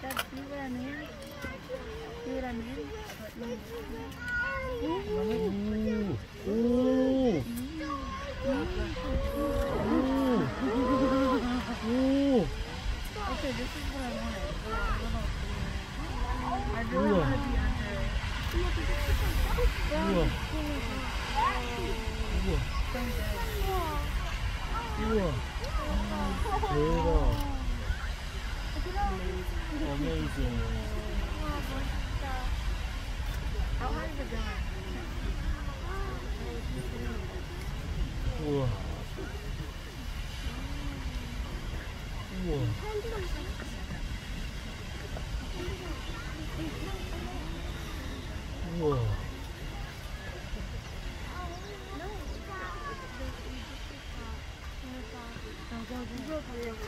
Pyramid. Pyramid. 오, 오, 오, Okay, this is what I wanted. I really want to be under. 우와, 우와, 우와, 대박, 어메이징. How high is it going? 우와, 우와, 우와. Oh, it's coming down? 이거 별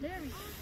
There we go.